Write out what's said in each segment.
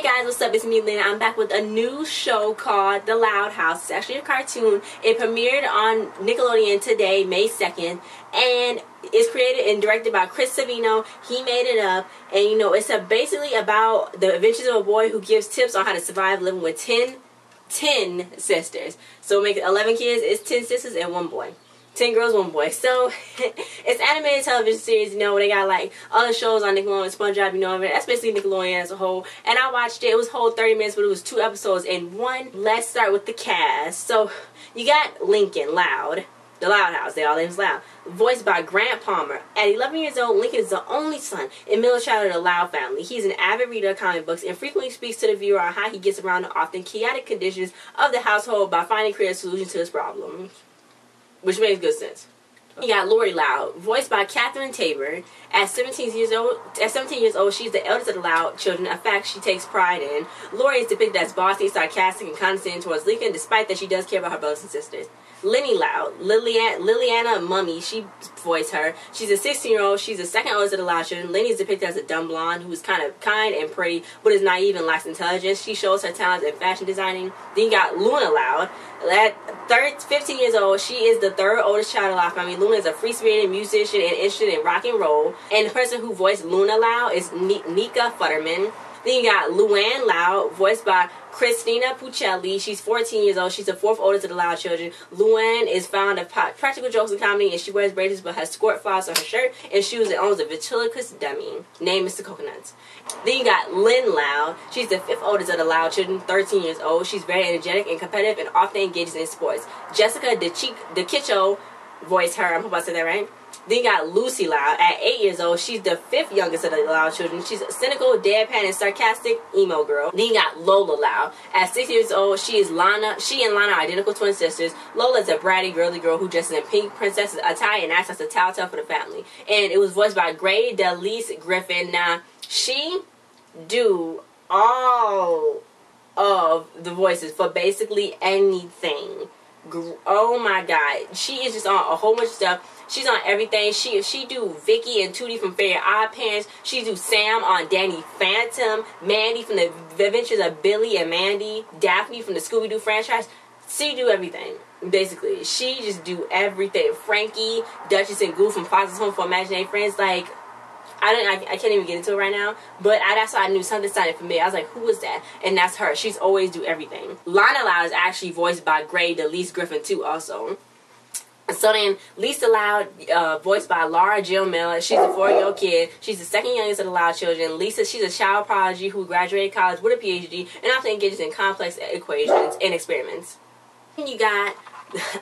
Hey guys, what's up? It's me, Lina. I'm back with a new show called The Loud House. It's actually a cartoon. It premiered on Nickelodeon today, May 2nd, and it's created and directed by Chris Savino. He made it up, and you know, it's a, basically about the adventures of a boy who gives tips on how to survive living with 10, 10 sisters. So make 11 kids, it's 10 sisters and one boy. 10 Girls, One Boy. So, it's animated television series, you know, they got like other shows on Nickelodeon, SpongeBob, you know, that's basically Nickelodeon as a whole. And I watched it, it was whole 30 minutes, but it was two episodes in one. Let's start with the cast. So, you got Lincoln Loud, the Loud House, they all names Loud, voiced by Grant Palmer. At 11 years old, Lincoln is the only son in middle child of the Loud family. He's an avid reader of comic books and frequently speaks to the viewer on how he gets around the often chaotic conditions of the household by finding creative solutions to his problems which makes good sense. You got Lori Loud, voiced by Catherine Taber. At 17 years old, at 17 years old, she's the eldest of the Loud children. A fact she takes pride in. Lori is depicted as bossy, sarcastic, and condescending towards Lincoln, despite that she does care about her brothers and sisters. Leni Loud, Liliana, Liliana Mumy, she voiced her. She's a 16 year old. She's the second oldest of the children. Leni is depicted as a dumb blonde who's kind of kind and pretty, but is naive and lacks intelligence. She shows her talents in fashion designing. Then you got Luna Loud. At 15 years old, she is the third oldest child of Loud family. Luna is a free spirited musician and interested in rock and roll. And the person who voiced Luna Loud is Nika Futterman. Then you got Luan Loud, voiced by Cristina Pucelli. She's 14 years old. She's the fourth oldest of the Loud children. Luan is fond of practical jokes and comedy, and she wears braces but has squirt floss on her shirt and shoes and owns a ventriloquist dummy named Mr. Coconuts. Then you got Lynn Loud. She's the fifth oldest of the Loud children, 13 years old. She's very energetic and competitive and often engages in sports. Jessica DiCicco voiced her. I'm about to say that right. Then you got Lucy Loud. At eight years old, she's the fifth youngest of the Loud children. She's a cynical, deadpan, and sarcastic emo girl. Then got Lola Loud. At six years old, she is Lana. She and Lana are identical twin sisters. Lola is a bratty, girly girl who dresses in pink princess attire and acts as a telltale for the family. And it was voiced by Grey DeLisle Griffin. Now, she do all of the voices for basically anything. Oh my god, she is just on a whole bunch of stuff. She's on everything. She she do Vicky and Tootie from Fairly Odd Parents. She do Sam on Danny Phantom, Mandy from the Adventures of Billy and Mandy, Daphne from the Scooby Doo franchise. She do everything basically. She just do everything. Frankie, Duchess, and Goof from Foster's Home for Imaginary Friends. Like I don't. I, I, can't even get into it right now. But I, that's why I knew something sounded familiar. I was like, "Who is that?" And that's her. She's always do everything. Lana Loud is actually voiced by Grey DeLisle Griffin too. Also. So then, Lisa Loud, uh, voiced by Lara Jill Miller. She's a four-year-old kid. She's the second youngest of the Loud children. Lisa, she's a child prodigy who graduated college with a PhD and often engages in complex equations and experiments. And you got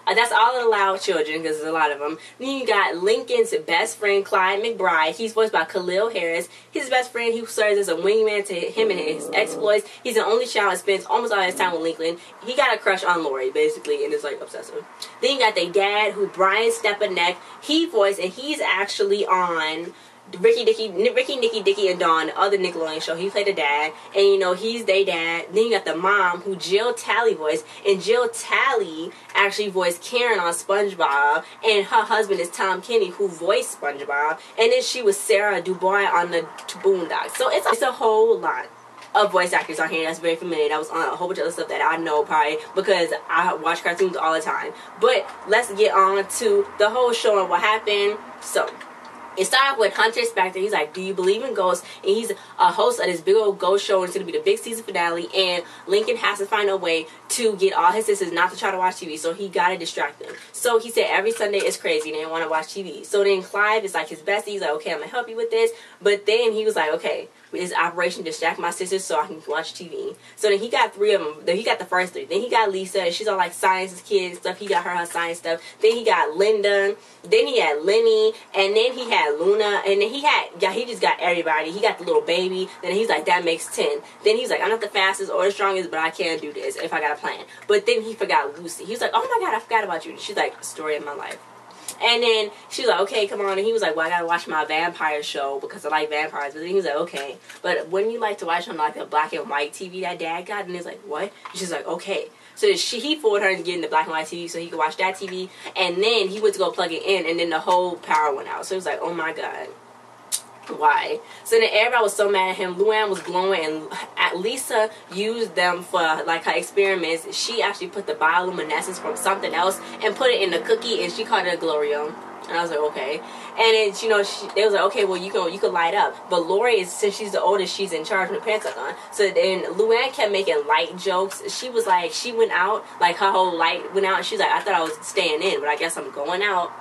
Uh, that's all the loud children because there's a lot of them. Then you got Lincoln's best friend Clyde McBride. He's voiced by Caleel Harris. His best friend, he serves as a wingman to him and his exploits. He's an only child and spends almost all his time with Lincoln. He got a crush on Lori basically and is like obsessive. Then you got their dad, who Brian Stepanek. He voiced and he's actually on Ricky Dicky, Ricky, Nicky, Dicky, and Dawn, the other Nickelodeon show. He played the dad, and you know he's their dad. Then you got the mom, who Jill Talley voiced, and Jill Talley actually voiced Karen on SpongeBob, and her husband is Tom Kenny, who voiced SpongeBob, and then she was Sarah Dubois on the Boondocks. So it's it's a whole lot of voice actors on here that's very familiar. That was on a whole bunch of other stuff that I know probably because I watch cartoons all the time. But let's get on to the whole show and what happened. So it started with Hunter Spector. He's like, Do you believe in ghosts? And he's a host of this big old ghost show. And it's to be the big season finale. And Lincoln has to find a way to get all his sisters not to try to watch TV. So he got to distract them. So he said every Sunday is crazy. They want to watch TV. So then Clyde is like his bestie. He's like, Okay, I'm to help you with this. But then he was like, Okay, his operation distract my sisters so I can watch TV. So then he got three of them. Then he got the first three. Then he got Lisa, and she's all like science kids stuff. He got her her science stuff. Then he got Linda. Then he had Leni, and then he had Luna, and then he had yeah he just got everybody. He got the little baby. Then he's like that makes ten. Then he's like I'm not the fastest or the strongest, but I can do this if I got a plan. But then he forgot Lucy. He was like oh my god I forgot about you. She's like story of my life. And then she was like, okay, come on. And he was like, well, I gotta watch my vampire show because I like vampires. But then he was like, okay. But wouldn't you like to watch on like a black and white TV that dad got? And he's like, what? And she's like, okay. So she, he fooled her into getting the black and white TV so he could watch that TV. And then he went to go plug it in, and then the whole power went out. So it was like, oh my god. Why. So then everybody was so mad at him. Luan was glowing, and at Lisa used them for like her experiments. She actually put the bioluminescence from something else and put it in the cookie, and she called it a glorium. And I was like, okay. And it's you know, she, they was like, okay, well you can you can light up. But Lori is since she's the oldest, she's in charge when the gone. So then Luan kept making light jokes. She was like, she went out, like her whole light went out. She's like, I thought I was staying in, but I guess I'm going out.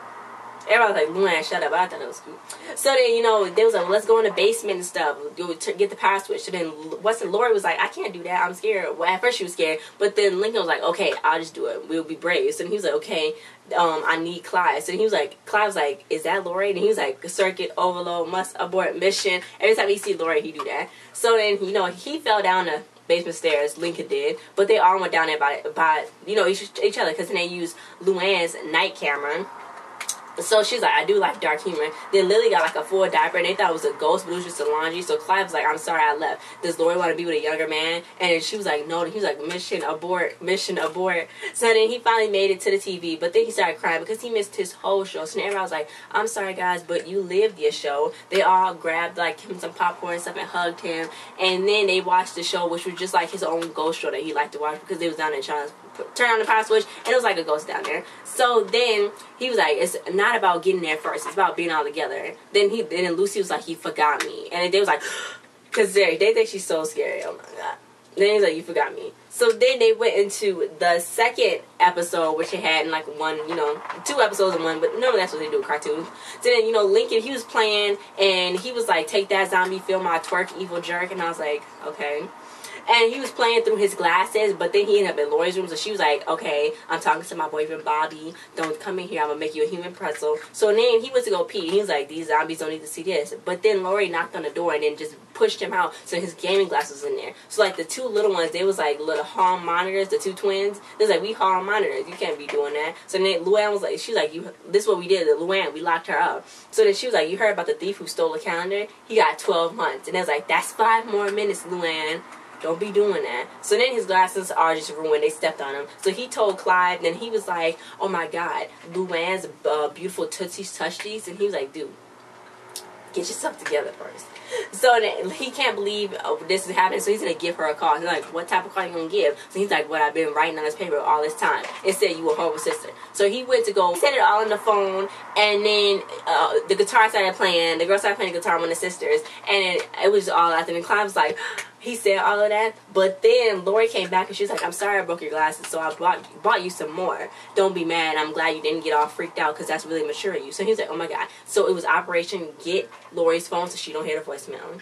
Everybody was like, Luan, shut up. I thought it was cool. So then, you know, they was like, let's go in the basement and stuff. Go get the power switch. So then, what's the Lori was like, I can't do that. I'm scared. Well, at first she was scared. But then Lincoln was like, okay, I'll just do it. We'll be brave. So then he was like, okay, um, I need Clyde. So he was like, Clyde was like, is that Lori? And he was like, circuit overload, must abort mission. Every time he see Lori, he do that. So then, you know, he fell down the basement stairs. Lincoln did, but they all went down there by by you know each, each other because then they used Luan's night camera so she's like, I do like dark humor. Then Lily got like a full diaper, and they thought it was a ghost, but it was just a laundry. So Clyde was like, I'm sorry I left. Does Lori want to be with a younger man? And she was like, no. He was like, mission abort, mission abort. So then he finally made it to the TV, but then he started crying because he missed his whole show. So everybody was like, I'm sorry guys, but you lived your show. They all grabbed like him some popcorn and stuff and hugged him. And then they watched the show, which was just like his own ghost show that he liked to watch because they was down in China's turn on the power switch, and it was like a ghost down there. So then he was like, "It's not about getting there first; it's about being all together." Then he, then Lucy was like, "He forgot me," and they was like, "Cause they they think she's so scary." Oh my god. Then he's like, "You forgot me." So then they went into the second episode, which they had in like one, you know, two episodes in one. But normally that's what they do with cartoons. So then you know, Lincoln he was playing, and he was like, "Take that zombie, feel my twerk, evil jerk," and I was like, "Okay." And he was playing through his glasses, but then he ended up in Lori's room. So she was like, okay, I'm talking to my boyfriend Bobby. Don't come in here. I'm going to make you a human pretzel. So then he went to go pee. He was like, these zombies don't need to see this. But then Lori knocked on the door and then just pushed him out. So his gaming glasses was in there. So like the two little ones, they was like little hall monitors, the two twins. They was like, we hall monitors. You can't be doing that. So then Luan was like, she's like, you, this is what we did. Luan, we locked her up. So then she was like, you heard about the thief who stole the calendar? He got 12 months. And it was like, that's five more minutes, Luan. Don't be doing that. So then his glasses are just ruined. They stepped on him. So he told Clyde, and he was like, "Oh my God, Luan's uh, beautiful tootsies touched these," and he was like, "Dude, get yourself together first. So he can't believe oh, this is happening. So he's gonna give her a call. He's like, "What type of call you gonna give?" So he's like, "What I've been writing on this paper all this time. It said you were horrible sister." So he went to go, he said it all on the phone, and then uh, the guitar started playing. The girl started playing the guitar with the sisters, and it, it was all out there. And Clyde was like he said all of that. But then Lori came back and she was like, I'm sorry I broke your glasses, so I bought, bought you some more. Don't be mad. I'm glad you didn't get all freaked out because that's really mature of you. So he was like, oh my God. So it was Operation Get Lori's phone so she don't hear the voicemail.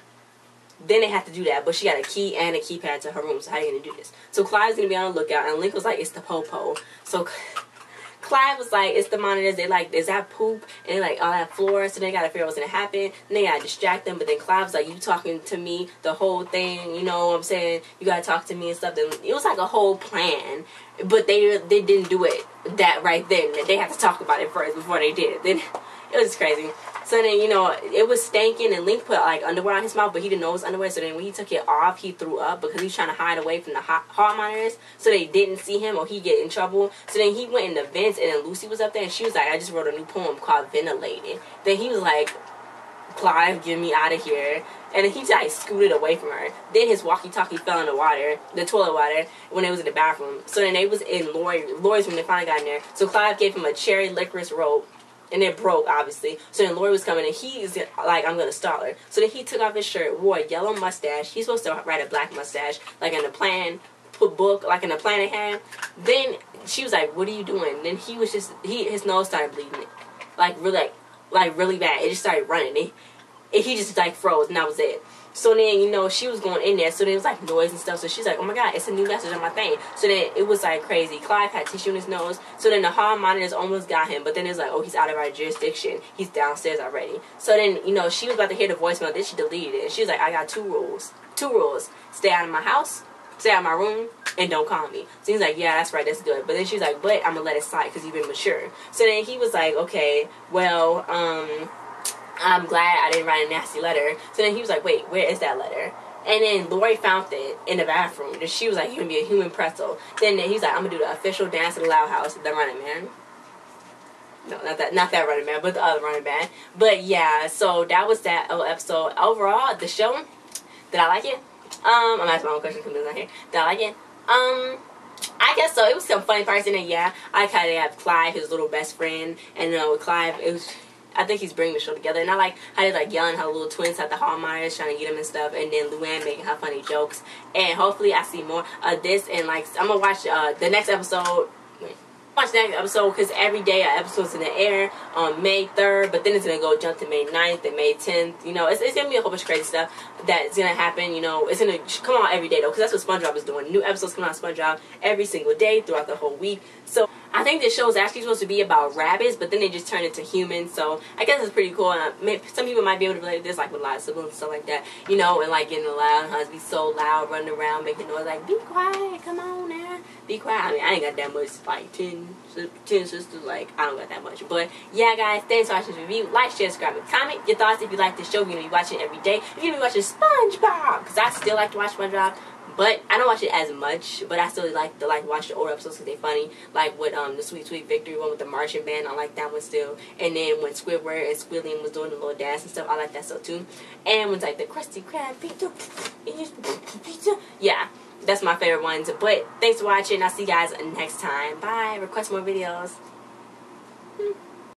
Then they had to do that, but she got a key and a keypad to her room. So how are you gonna do this? So Clyde's gonna be on the lookout, and Link was like, "It's the popo." So Clyde was like, it's the monitors. They like, is that poop? And they like, all that floor. So they gotta figure out what's gonna happen. And they gotta distract them. But then Clyde was like, you talking to me the whole thing. You know what I'm saying? You gotta talk to me and stuff. Then it was like a whole plan. But they they didn't do it that right then. They had to talk about it first before they did it. Then it was crazy. So then, you know, it was stinking and Link put like underwear on his mouth, but he didn't know it was underwear. So then when he took it off, he threw up because he was trying to hide away from the hall monitors so they didn't see him or he get in trouble. So then he went in the vents and then Lucy was up there and she was like, I just wrote a new poem called Ventilated. Then he was like, Clyde, get me out of here. And he like scooted away from her. Then his walkie-talkie fell in the water, the toilet water, when it was in the bathroom. So then they was in Lori, Lori's when they finally got in there. So Clyde gave him a cherry licorice rope and it broke obviously. So then Lori was coming and he's like, I'm gonna stall her. So then he took off his shirt, wore a yellow mustache. He's supposed to write a black mustache, like in the plan put book, like in the plan they had. Then she was like, What are you doing? Then he was just he his nose started bleeding, like really like, like really bad. It just started running. It, he just like froze and that was it. So then, you know, she was going in there. So then it was like noise and stuff. So she's like, oh my God, it's a new message on my thing. So then it was like crazy. Clyde had tissue in his nose. So then the hall monitors almost got him. But then it's like, oh, he's out of our jurisdiction. He's downstairs already. So then, you know, she was about to hear the voicemail. Then she deleted it. She was like, I got two rules. Two rules. Stay out of my house. Stay out of my room and don't call me. So he's like, yeah, that's right, that's good. But then she's like, but I'm gonna let it slide because you've been mature. So then he was like, okay, well, um, I'm glad I didn't write a nasty letter. So then he was like, wait, where is that letter? And then Lori found it in the bathroom. And she was like, you're going to be a human pretzel. Then he's like, I'm going to do the official dance at the Loud House. The running man. no, not that, not that running man, but the other running man. But yeah, so that was that episode. Overall, the show, did I like it? Um, I'm asking my own question because I'm not here. Did I like it? Um, I guess so. It was some funny parts in it. Yeah, I kind of have Clyde, his little best friend, and you know, with Clyde, it was. I think he's bringing the show together, and I like how he's like yelling how little twins at the Hallmeyers trying to get him and stuff, and then Luan making her funny jokes, and hopefully I see more of this, and like I'm gonna watch uh, the next episode watch the next episode because every day an episode's in the air on May 3rd, but then it's gonna go jump to May 9th and May 10th. You know, it's, it's gonna be a whole bunch of crazy stuff that's gonna happen. You know, it's gonna come out every day though because that's what SpongeBob is doing. New episodes come out SpongeBob every single day throughout the whole week. So I think this show is actually supposed to be about rabbits, but then they just turn into humans. So I guess it's pretty cool. Uh, and I, some people might be able to relate to this, like with of siblings and stuff like that. You know, and like getting loud, huh? Be so loud, running around, making noise, like be quiet, come on now, be quiet. I mean, I ain't got that much, like 10, 10 sisters, like I don't got that much. But yeah, guys, thanks for watching this review. Like, share, subscribe, and comment your thoughts if you like the show. You're gonna be watching every day. You're gonna be watching SpongeBob, because I still like to watch SpongeBob. But I don't watch it as much, but I still like to like watch the old episodes because they're funny. Like with um the Sweet Sweet Victory one with the Martian Band, I like that one still. And then when Squidward and Squilliam was doing the little dance and stuff, I like that stuff too. And when it's like the Krusty Krab pizza, pizza, yeah, that's my favorite ones. But thanks for watching. I'll see you guys next time. Bye. Request more videos. Hmm.